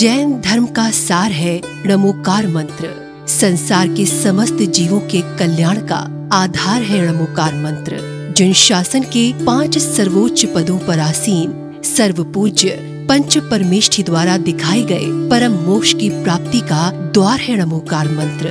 जैन धर्म का सार है णमोकार मंत्र। संसार के समस्त जीवों के कल्याण का आधार है णमोकार मंत्र। जिन शासन के पाँच सर्वोच्च पदों पर आसीन सर्व पूज्य पंच परमेष्ठी द्वारा दिखाए गए परम मोक्ष की प्राप्ति का द्वार है णमोकार मंत्र।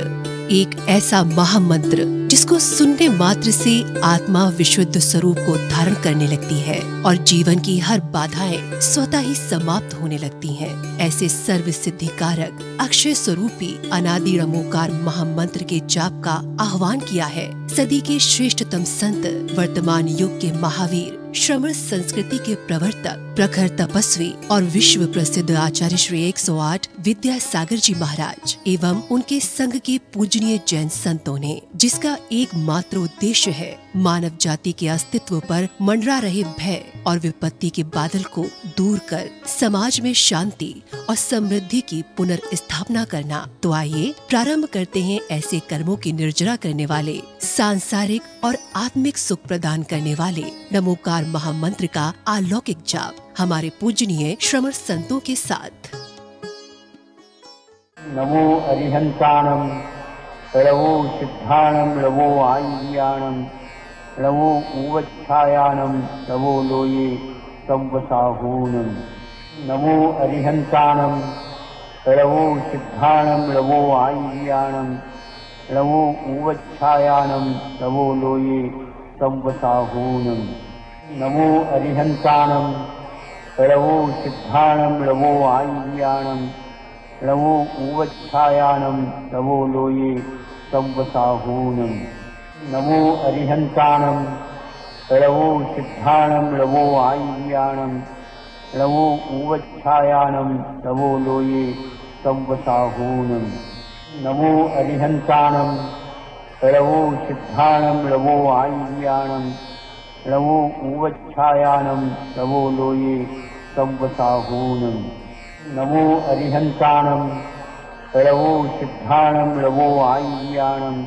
एक ऐसा महामंत्र जिसको सुनने मात्र से आत्मा विशुद्ध स्वरूप को धारण करने लगती है और जीवन की हर बाधाएँ स्वतः ही समाप्त होने लगती हैं। ऐसे सर्व सिद्धि कारक अक्षय स्वरूपी, अनादि रमोकार महामंत्र के जाप का आह्वान किया है सदी के श्रेष्ठतम संत, वर्तमान युग के महावीर श्रमण संस्कृति के प्रवर्तक, प्रखर तपस्वी और विश्व प्रसिद्ध आचार्य श्री 108 विद्यासागर जी महाराज एवं उनके संघ के पूजनीय जैन संतों ने, जिसका एकमात्र उद्देश्य है मानव जाति के अस्तित्व पर मंडरा रहे भय और विपत्ति के बादल को दूर कर समाज में शांति और समृद्धि की पुनर्स्थापना करना। तो आइए प्रारंभ करते हैं ऐसे कर्मों की निर्जरा करने वाले, सांसारिक और आत्मिक सुख प्रदान करने वाले नमोकार महामंत्र का अलौकिक जाप। हमारे पूजनीय श्रमण संतों के साथ। नमो अरिहंताणम रवो सिद्धाणम रवो उवच्छायाणम रवो लोये संवसाहूनम नमो अरिहंताणम रवो सिद्धाणम रवो आय्याणम रवो उवच्छायाणम रवो लोये संवसाहूनम नमो अरिहंताणम रवो सिद्धाणम रवो आय्याणम रवो उवच्छायाणम रवो लोये संवसाहूनम नमो अरिहंताणम रवो सिद्धाणम रवो आय्याणम रवो उवच्छायाणम रवो लोये संवसाहूनम नमो अरिहंताणम रवो सिद्धाणम रवो आय्याणम रवो उवच्छायाणम रवो लोये संवसाहूनम नमो अरिहंताणम रवो सिद्धाणम रवो आय्याणम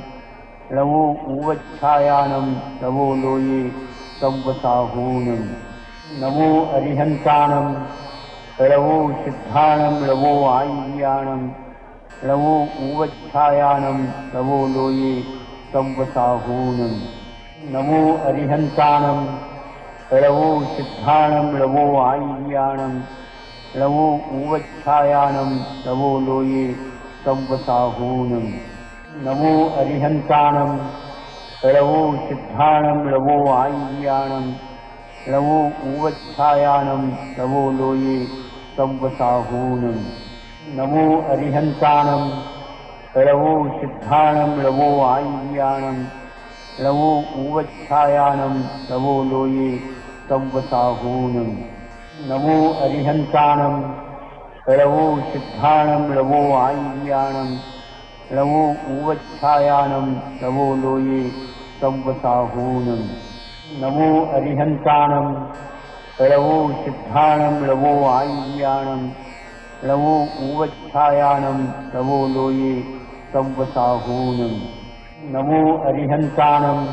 रवो उवच्छायाणम रवो लोये संवसाहूनम नमो अरिहंताणम रवो सिद्धाणम रवो आय्याणम रवो उवच्छायाणम रवो लोये संवसाहूनम नमो अरिहंताणम रवो सिद्धाणम रवो आय्याणम रवो उवच्छायाणम रवो लोये संवसाहूनम नमो अरिहंताणम रवो सिद्धाणम रवो आय्याणम रवो उवच्छायाणम रवो लोये संवसाहूनम नमो अरिहंताणम रवो सिद्धाणम रवो आय्याणम रवो उवच्छायाणम रवो लोये संवसाहूनम नमो अरिहंताणम रवो सिद्धाणम रवो आय्याणम रवो उवच्छायाणम रवो लोये संवसाहूनम नमो अरिहंताणम रवो सिद्धाणम रवो आय्याणम रवो उवच्छायाणम रवो लोये संवसाहूनम नमो अरिहंताणम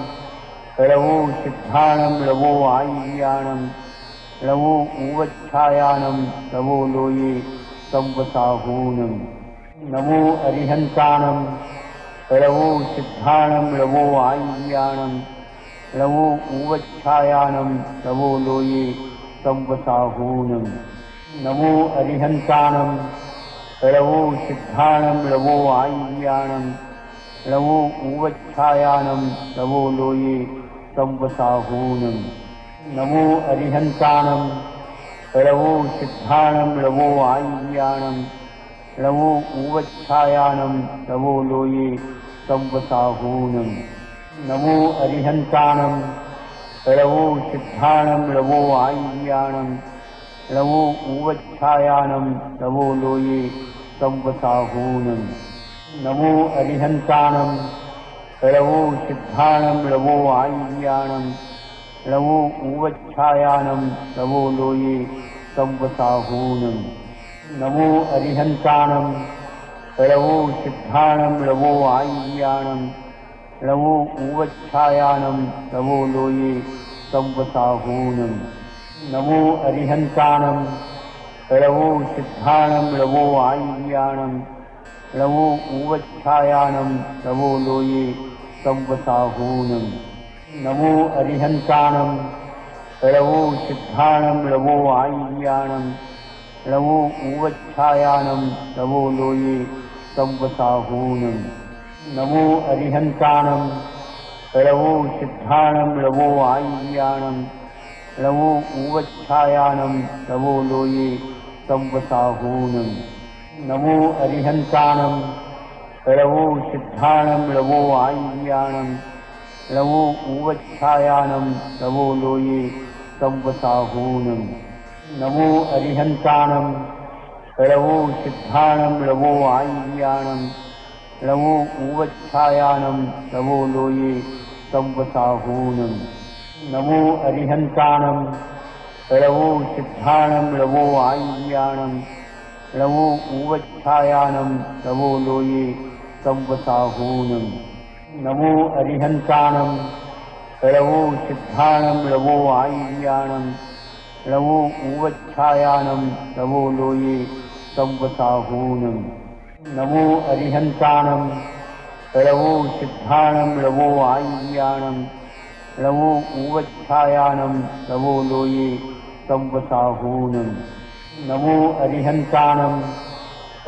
रवो सिद्धाणम रवो आय्याणम रवो उवच्छायाणम रवो लोये संवसाहूनम नमो अरिहंताणम रवो सिद्धाणम रवो आय्याणम रवो उवच्छायाणम रवो लोये संवसाहूनम नमो अरिहंताणम रवो सिद्धाणम रवो आय्याणम रवो उवच्छायाणम रवो लोये संवसाहूनम नमो अरिहंताणम रवो सिद्धाणम रवो आय्याणम रवो उवच्छायानं तवो लोये संवसाहूनम् नमो अरिहन्ताणं रवो सिद्धाणं रवो आयुर्याणं रवो उवच्छायानं तवो लोये संवसाहूनम् नमो अरिहन्ताणं रवो सिद्धाणं रवो आयुर्याणं रवो उवच्छायानं रवो लोये संवसाहूनम् नमो अरिहंताणम रवो सिद्धाणम रवो आय्याणम रवो उवच्छायाणम रवो लोये संवसाहूनम नमो अरिहंताणम लवो सिद्धाणं लवो आय्याणं लवो उवच्छायानं लवो लोये संवसाहूनं। नमो अरिहन्ताणं लवो सिद्धाणं लवो आय्याणं लवो उवच्छायानं, लवो लोये संवसाहूनं। नमो अरिहन्ताणं लवो सिद्धाणं लवो आय्याणं लवो उवच्छायानं, लवो लोये संवसाहूनं। नमो अरिहन्ताणं लवो सिद्धाणं लवो आय्याणं लवो उवच्छायानं, लवो लोये संवसाहूनं। नमो अरिहन्ताणं लवो सिद्धाणं लवो आय्याणं लवो उवच्छायानं लवो लोये संवसाहूनं। नमो अरिहन्ताणं लवो सिद्धाणं लवो आय्याणं लवो उवच्छायानं लवो लोये संवसाहूनं। नमो अरिहन्ताणं लवो सिद्धाणं लवो आय्याणं लवो उवच्छायानं लवो लोये संवसाहूनं। नमो अरिहन्ताणं लवो सिद्धाणं लवो आय्याणं लवो उवच्छायानं लवो लोये संवसाहूनं। नमो अरिहन्ताणं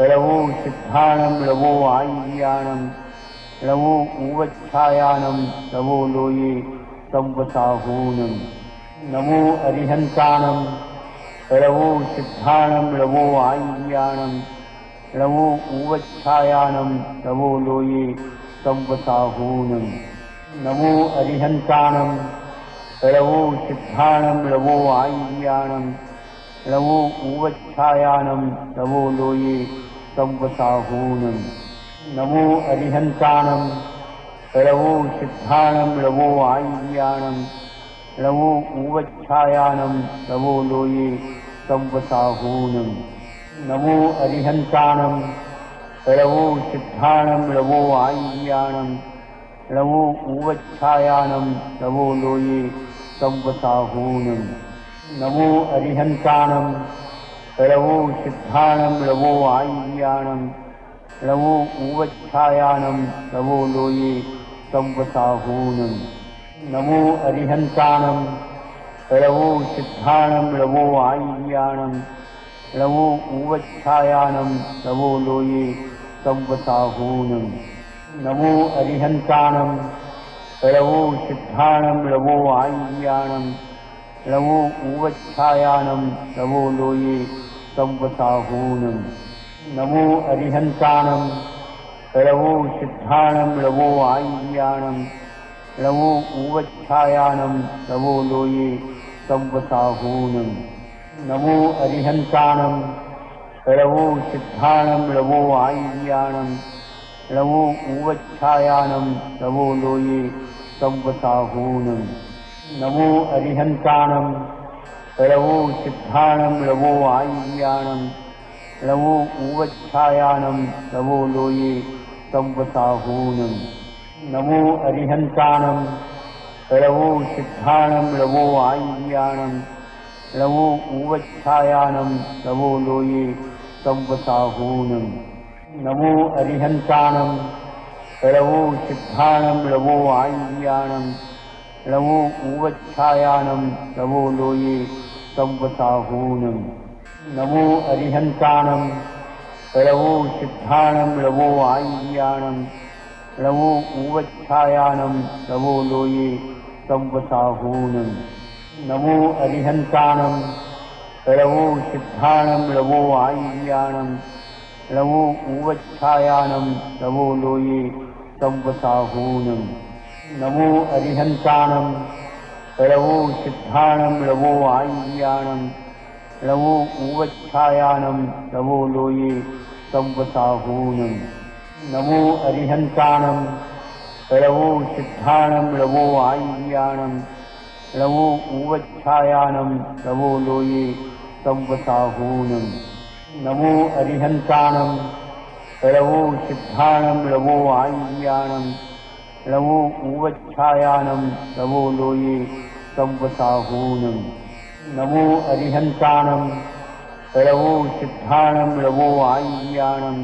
लवो सिद्धाणं लवो आय्याणं लवो उवच्छायानं लवो लोये संवसाहूनं। नमो अरिहन्ताणं लवो सिद्धाणं लवो आय्याणं लवो उवच्छायानं लवो लोये संवसाहूनं नमो अरिहन्ताणं लवो सिद्धाणं लवो आय्याणं लवो उवच्छायानं लवो लोये संवसाहूनं नमो अरिहन्ताणं लवो सिद्धाणं लवो आय्याणं लवो उवच्छायानं, लवो लोये संवसाहूनं। नमो अरिहन्ताणं लवो सिद्धाणं लवो आय्याणं लवो उवच्छायानं, लवो लोये संवसाहूनं। नमो अरिहन्ताणं लवो सिद्धाणं लवो आय्याणं लवो उवच्छायानं, लवो लोये संवसाहूनं। नमो अरिहन्तानं प्रवो सिद्धाणं रवो आङ्ग्रियाणं नवो उवच्छायानं तवो लोये तं नमो अरिहन्तानं प्रवो सिद्धाणं रवो आङ्ग्रियाणं नवो उवच्छायानं तवो लोये तं वसाहूनं नमो अरिहन्तानं प्रवो सिद्धाणं रवो आङ्गियाणम् लवो उवच्छायानं लवो लोये संवसाहूनं। नमो अरिहन्ताणं लवो सिद्धाणं लवो आय्याणं लवो उवच्छायानं लवो लोये संवसाहूनं। नमो अरिहन्ताणं लवो सिद्धाणं लवो आय्याणं लवो उवच्छायानं लवो लोये संवसाहूनं। नमो अरिहन्ताणं लवो सिद्धाणं लवो आय्याणं लवो उवच्छायानं लवो लोये संवसाहूनं नमो अरिहन्ताणं लवो सिद्धाणं लवो आय्याणं लवो उवच्छायानं लवो लोये संवसाहूनं नमो अरिहन्ताणं लवो सिद्धाणं लवो आय्याणं लवो उवच्छायानं लवो लोये संवसाहूनं। नमो अरिहन्ताणं लवो सिद्धाणं लवो आय्याणं लवो उवच्छायानं लवो लोये संवसाहूनं। नमो अरिहन्ताणं लवो सिद्धाणं लवो आय्याणं लवो उवच्छायानं लवो लोये संवसाहूनं। नमो अरिहन्तानं प्रवो सिद्धाणं रवो आयुर्याणं नवो उवच्छायानं तवो लोये तं नमो अरिहन्तानं प्रवो सिद्धाणं रवो आयुर्याणं नवो उवच्छायानं तवो लोये तं नमो अरिहन्तानं प्रभो सिद्धाणं रवो आङ्ग्रियाणम्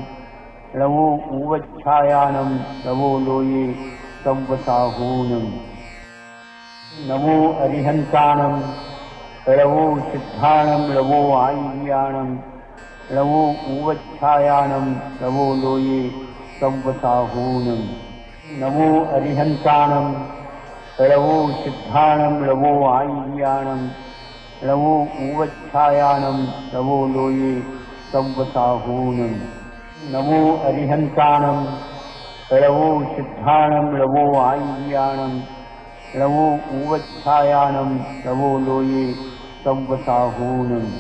लवो उवच्छायानं, लवो लोये संवसाहूनम् नमो अरिहन्ताणं लवो सिद्धाणं लवो आय्याणं लवो उवच्छायानं, लवो लोये संवसाहूनम् नमो अरिहन्ताणं लवो सिद्धाणं लवो आय्याणं लवो उवच्छायानं, लवो लोये संवसाहूनम् नमो अरिहन्ताणं रभु सिद्धाणं रवो आईयाणं रवोवच्छायाणं नवो लोये संवसाहूनम्।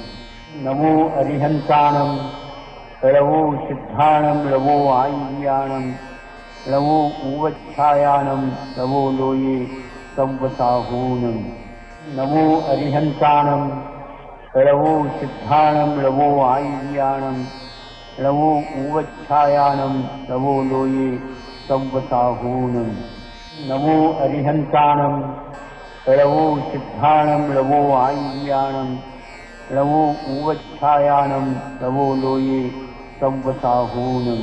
नमो अरिहन्ताणं रवो सिद्धाणं रवो आईयाणं रवो उवच्छायाणं नवो लोये संवसाहूनम्। नमो अरिहन्ताणं रवो सिद्धाणं रवो आईयाणम् रवो उवच्छायाणं रवो लोये सब्साहूनं नमो अभिहन्तानं रवो सिद्धाणां रवो आङ्गियाणं रवो उवच्छायानं रवो लोये सब्वसाहूनं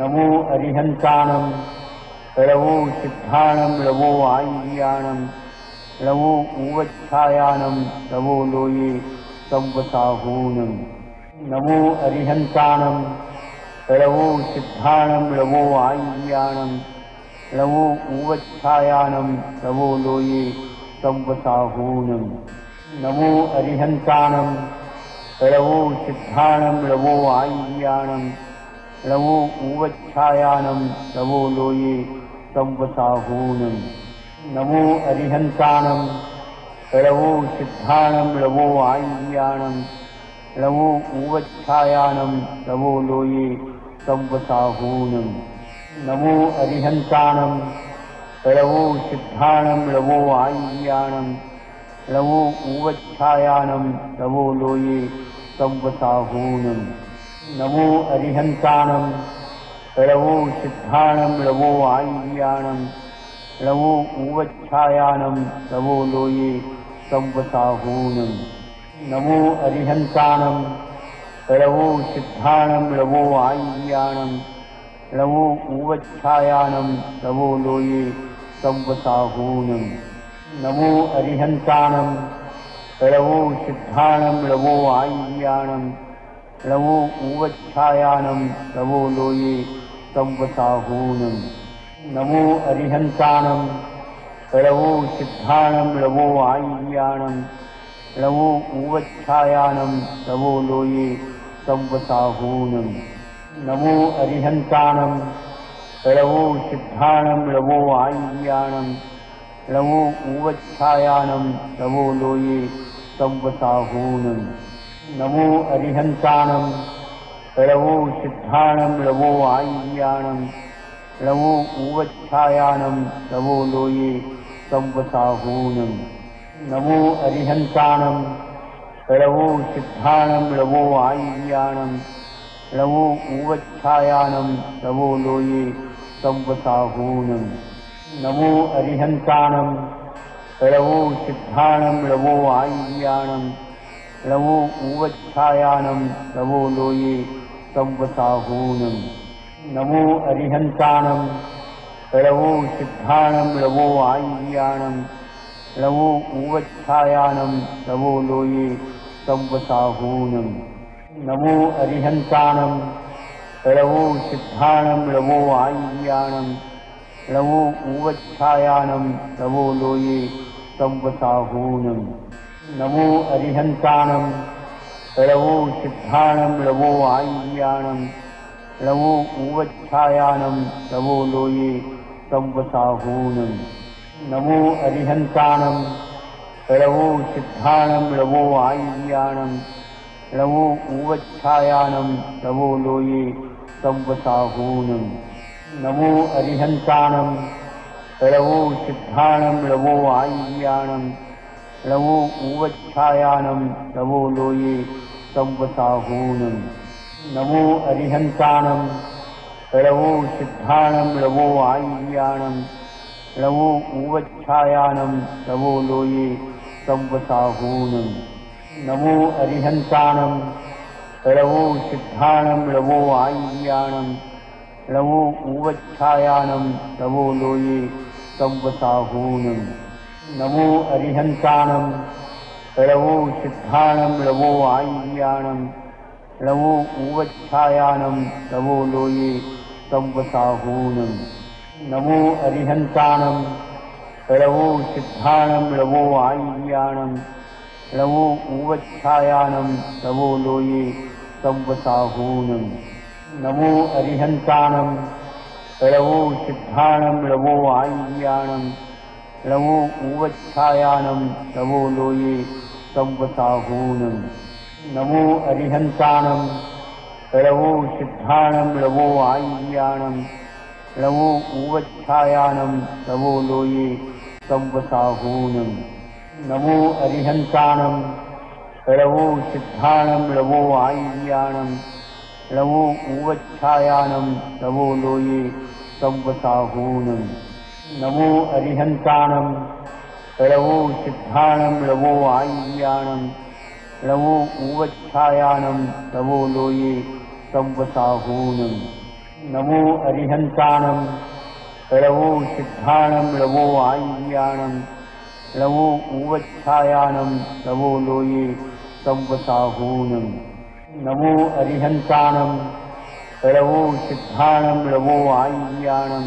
नमो अरिहन्तानं रवो सिद्धाणां रवो आङ्गियाणं रवो उवच्छायानं रवो लोये सब्वसाहूनम् नमो अरिहन्ताणं रभु सिद्धाणं रवो आईयाणं रवो उवच्छायाणं प्रवो लोये तद्वसाहूनं नमो अरिहन्ताणं रवो सिद्धाणं रवो आईयाणं नवो उवच्छायाणं तवो लोये तद्वसाहूनं नमो अरिहन्ताणं रवो सिद्धाणं रवो आईयाणम् रवो उवच्छायानं रवो लोये संवसाहूनम् नमो अरिहन्तानं रवुसिद्धानां रवो आङ्गीयाणं रवो उवच्छायानं रवो लोये संवसाहूनम् नमो अरिहन्तानं रघुसिद्धानां रवो आङ्गीयाणं रवो उवच्छायानं रवो लोये तब्साहूनम् नमो अधिहंसानं रभुसिद्धाणं रवो आईयाणं नवो उवच्छायानं नभो लोये तं नमो नमो अधिहंसानं रभुसिद्धाणं रवो आईयाणं नवो उवच्छायानं नवो लोये तं नमो नमो अधिहंसानं रभुसिद्धानां रवो आईयाणम् रवो उवच्छायानं रवो लोये संवसाहूनम् नमो अरिहन्तानं रवो सिद्धाणं रवो आङ्गीयाणं रवो उवच्छायानं रवो लोये संवसाहूनम् नमो अरिहन्तानं रवो सिद्धाणं रवो आङ्गियाणं रवो उवच्छायानं रवो लोये सब्वसाहूनम् नमो अरिहन्ताणं रभु सिद्धाणं रवो आङ्गियाणं रवो उवच्छायानं नवो लोये तवसाहूनं नमो अरिहन्ताणं रभु सिद्धाणं रवो आङ्गियाणं नवो उवच्छायानं नवो लोये तवसाहूनं नमो अरिहन्ताणं रभो सिद्धाणं रवो आङ्गियाणम् लवो उवच्छायानं लवो लोये संवसाहूनम् नमो अरिहन्ताणं लवो सिद्धाणं लवो आय्याणं लवो उवच्छायानं लवो लोये संवसाहूनम् नमो अरिहन्ताणं लवो सिद्धाणं लवो आय्याणं लवो उवच्छायानं लवो लोये संवसाहूनम् नमो अरिहन्ताणं लवो सिद्धाणं लवो आय्याणं लवो उवच्छायानं लवो लोये संवसाहूनम्। नमो अरिहन्ताणं लवो सिद्धाणं लवो आय्याणं लवो उवच्छायानं लवो लोये संवसाहूनम्। नमो अरिहन्ताणं लवो सिद्धाणं लवो आय्याणं लवो उवच्छायानं लवो लोये संवसाहूनम् नमो अरिहन्ताणं लवो सिद्धाणं लवो आय्याणं लवो उवच्छायानं लवो लोये संवसाहूनं। नमो अरिहन्ताणं लवो सिद्धाणं लवो आय्याणं लवो उवच्छायानं लवो लोये संवसाहूनं। नमो अरिहन्ताणं रवो सिद्धाणं रवो आईयाणं रवोवच्छायानं तवो लोये संवसाहूनम्। नमो अरिहन्ताणं रभु सिद्धाणं रवो आईयाणं रवोवच्छायानं तवो लोये संवसाहूनम्। नमो अरिहन्ताणं रभु सिद्धाणं रवो आईयाणम् लवो उवच्छायानं, लवो लोये संवसाहूनं, नमो अरिहन्ताणं लवो सिद्धाणं लवो आय्याणं लवो उवच्छायानं, लवो लोये संवसाहूनं, नमो अरिहन्ताणं लवो सिद्धाणं लवो आय्याणं लवो उवच्छायानं, लवो लोये संवसाहूनं। नमो अरिहन्ताणं अरिहन्ताणम् सिद्धाणं लवो आईयाणं लवो उवच्छायानं नवो लोये संवसाहूनम्। नमो अरिहन्ताणं प्रभु सिद्धाणं लवो आईयाणं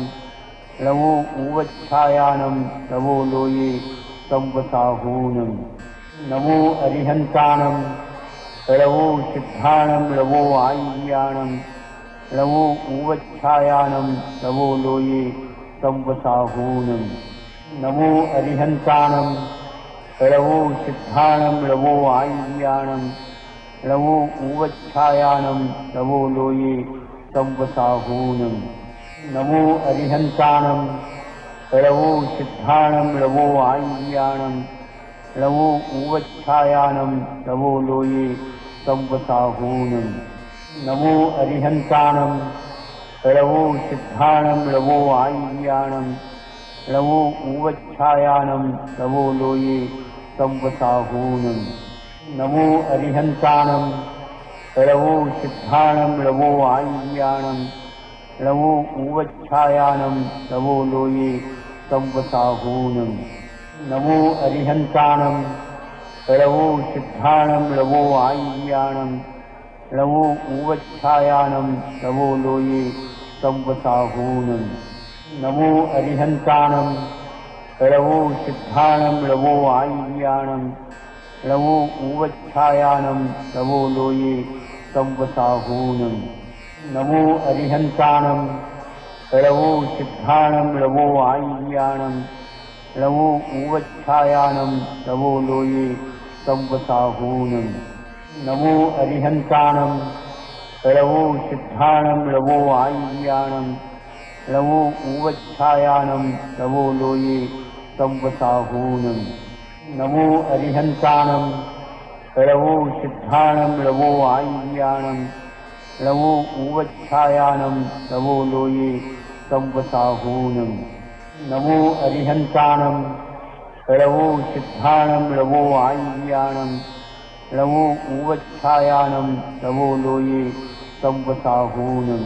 नवो उवच्छायानं नवो लोये संवसाहूनम्। नमो अरिहन्ताणं प्रभो सिद्धाणं रवो आईयाणम् लवो उवच्छायानं, लवो लोये संवसाहूनं। नमो अरिहन्ताणं लवो सिद्धाणं लवो आय्याणं लवो उवच्छायानं, लवो लोये संवसाहूनं। नमो अरिहन्ताणं लवो सिद्धाणं लवो आय्याणं लवो उवच्छायानं, लवो लोये संवसाहूनं। नमो अरिहन्ताणं प्रवो सिद्धाणं लवो आयुयाणम् नवो ऊवच्छायानं लोये संवसाहूनम्। नमो अरिहन्ताणं प्रवो सिद्धाणं लवो आयुयाणम् नवो ऊवच्छायानं तवो लोये संवसाहूनम्। नमो अरिहन्ताणं प्रवो सिद्धाणं लवो आयुयाणम् लवो उवच्छायानं लवो लोये संवसाहूनं। नमो अरिहन्ताणं लवो सिद्धाणं लवो आय्याणं लवो उवच्छायानं लवो लोये संवसाहूनं। नमो अरिहन्ताणं लवो सिद्धाणं लवो आय्याणं लवो उवच्छायानं लवो लोये संवसाहूनं। नमो अरिहन्ताणं लवो सिद्धाणं लवो आय्याणं लवो उवच्छायानं लवो लोये संवसाहूनं। नमो अरिहन्ताणं लवो सिद्धाणं लवो आय्याणं लवो उवच्छायानं लवो लोये संवसाहूनं। नमो अरिहन्ताणं लवो सिद्धाणं लवो आय्याणं लवो उवच्छायानं लवो लोये संवसाहूनं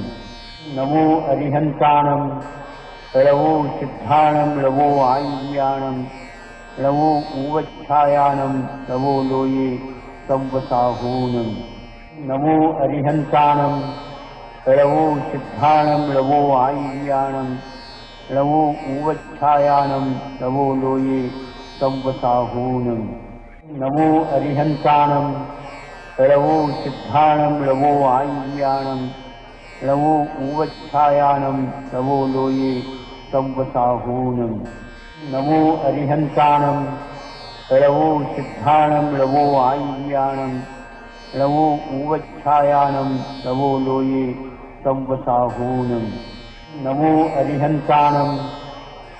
नमो अरिहन्ताणं लवो सिद्धाणं लवो आय्याणं लवो उवच्छायानं लवो लोये संवसाहूनं नमो अरिहन्ताणं लवो सिद्धाणं लवो आय्याणं लवो उवच्छायानं लवो लोये संवसाहूनं नमो अरिहन्ताणं अरिहंसानम् सिद्धाणं लवो आयुल्याणं लवो उवच्छायानं तवो लोये तं नमो अरिहन्ताणं अरिहंसान्वो सिद्धाणं रवो आयुल्याणं लवो उवच्छायानं तवो लोये तं नमो अरिहन्ताणं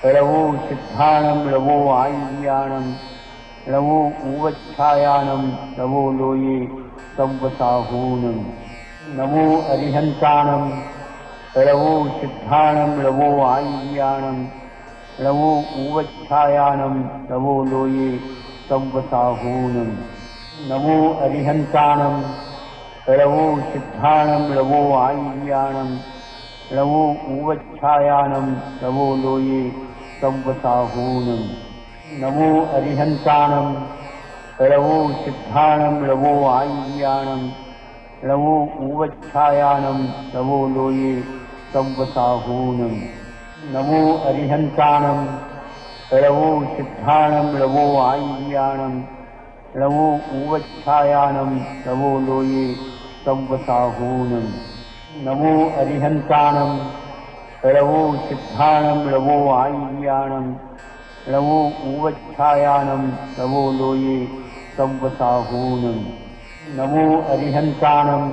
अरिहंसान् सिद्धाणं रवो आईयाणम् लवो उवच्छायानं लवो लोये संवसाहूनं। नमो अरिहन्ताणं लवो सिद्धाणं लवो आय्याणं लवो उवच्छायानं लवो लोये संवसाहूनं। नमो अरिहन्ताणं रवो सिद्धाणं रवो आय्याणं रवो उवच्छायानं, रवो लोये संवसाहूनं। नमो अरिहन्ताणं रवो सिद्धाणं रवो आय्याणं रवो उवच्छायानं रवो लोये संवसाहूनं नमो अरिहन्ताणं रवो सिद्धाणं रवो आय्याणं रवो उवच्छायानं रवो लोये संवसाहूनं नमो अरिहन्ताणं रवो सिद्धाणं रवो आय्याणं रवो उवच्छायानं, रवो लोये संवसाहूनं। नमो अरिहन्ताणं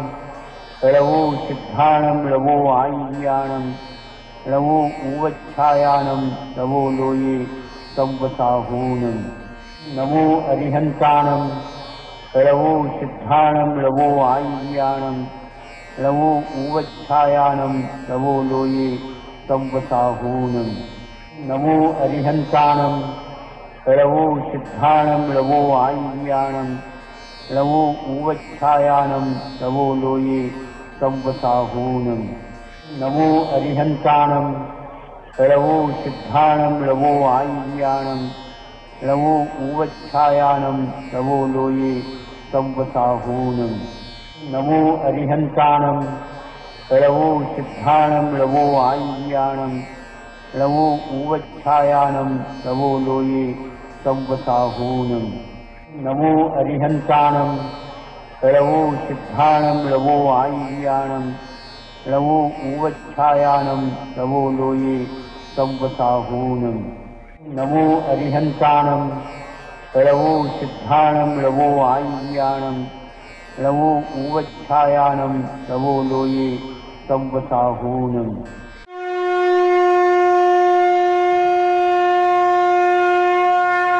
रवो सिद्धाणं रवो आय्याणं रवो उवच्छायानं, रवो लोये संवसाहूनं। नमो अरिहन्ताणं रवो सिद्धाणं रवो आय्याणं रवो उवच्छायानं, रवो लोये संवसाहूनं। नमो अरिहन्ताणं रवो सिद्धाणं रवो आय्याणं रवो उवच्छायानं रवो लोये संवसाहूनं नमो अरिहन्ताणं रवो सिद्धाणं रवो आय्याणं रवो उवच्छायानं रवो लोये संवसाहूनं नमो अरिहन्ताणं रवो सिद्धाणं रवो आय्याणं रवो उवच्छायानं रवो लोये संवसाहूनं नमो अरिहन्ताणं रवो सिद्धाणं रवो आय्याणं रवो उवच्छायानं रवो लोये संवसाहूनं नमो अरिहन्ताणं रवो सिद्धाणं रवो आय्याणं रवो उवच्छायानं रवो लोये संवसाहूनं